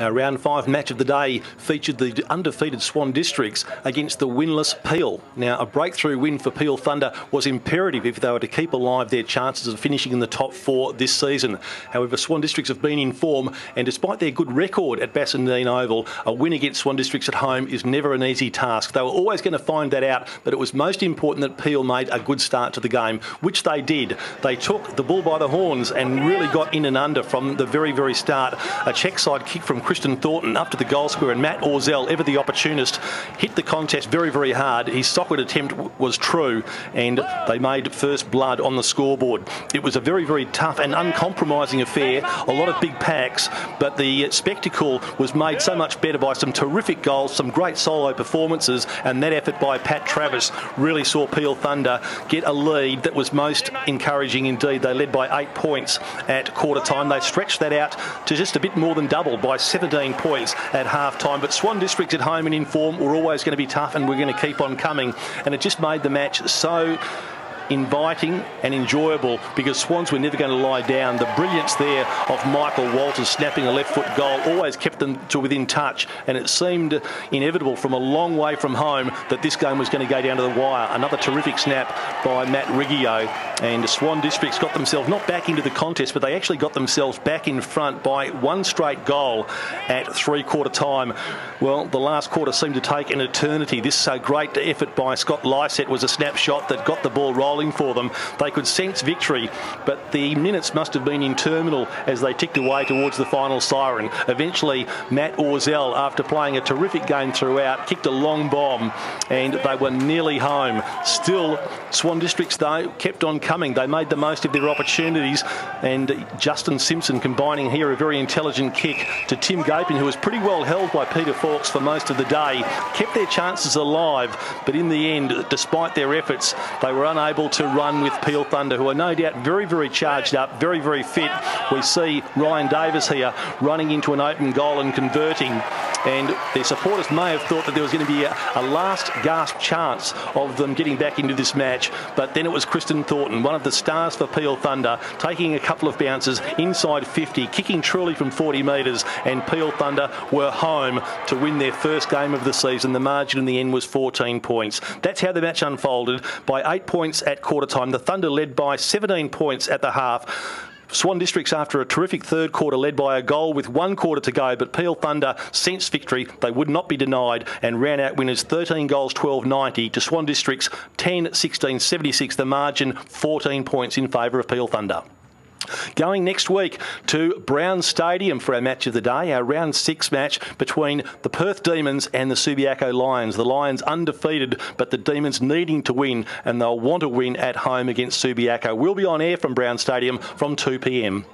Our round five match of the day featured the undefeated Swan Districts against the winless Peel. Now, a breakthrough win for Peel Thunder was imperative if they were to keep alive their chances of finishing in the top four this season. However, Swan Districts have been in form, and despite their good record at Bassendean Oval, a win against Swan Districts at home is never an easy task. They were always going to find that out, but it was most important that Peel made a good start to the game, which they did. They took the bull by the horns and really got in and under from the very, very start. A check side kick from Kristen Thornton up to the goal square, and Matt Orzell, ever the opportunist, hit the contest very, very hard. His socket attempt was true, and they made first blood on the scoreboard. It was a very, very tough and uncompromising affair. A lot of big packs, but the spectacle was made so much better by some terrific goals, some great solo performances, and that effort by Pat Travis really saw Peel Thunder get a lead that was most encouraging indeed. They led by eight points at quarter time. They stretched that out to just a bit more than double by 17 points at half time. But Swan District at home and in form were always going to be tough and we're going to keep on coming. And it just made the match so inviting and enjoyable because Swans were never going to lie down. The brilliance there of Michael Walters snapping a left foot goal always kept them to within touch, and it seemed inevitable from a long way from home that this game was going to go down to the wire. Another terrific snap by Matt Riggio, and Swan Districts got themselves not back into the contest, but they actually got themselves back in front by one straight goal at three quarter time. Well, the last quarter seemed to take an eternity. This uh, great effort by Scott Lyset was a snapshot that got the ball rolling for them. They could sense victory, but the minutes must have been interminable as they ticked away towards the final siren. Eventually, Matt Orzell, after playing a terrific game throughout, kicked a long bomb and they were nearly home. Still, Swan Districts, though, kept on coming. They made the most of their opportunities and Justin Simpson combining here a very intelligent kick to Tim Gapin, who was pretty well held by Peter Fawkes for most of the day, kept their chances alive, but in the end, despite their efforts, they were unable to run with Peel Thunder, who are no doubt very, very charged up, very, very fit. We see Ryan Davis here running into an open goal and converting. And their supporters may have thought that there was going to be a, a last gasp chance of them getting back into this match. But then it was Kristen Thornton, one of the stars for Peel Thunder, taking a couple of bounces inside 50, kicking truly from 40 metres. And Peel Thunder were home to win their first game of the season. The margin in the end was 14 points. That's how the match unfolded by eight points at quarter time. The Thunder led by 17 points at the half. Swan Districts, after a terrific third quarter, led by a goal with one quarter to go, but Peel Thunder sensed victory. They would not be denied and ran out winners 13 goals, 12 90 to Swan Districts 10 16 76. The margin 14 points in favour of Peel Thunder. Going next week to Brownes Stadium for our match of the day, our round six match between the Perth Demons and the Subiaco Lions. The Lions undefeated, but the Demons needing to win, and they'll want to win at home against Subiaco. We'll be on air from Brownes Stadium from 2 p.m.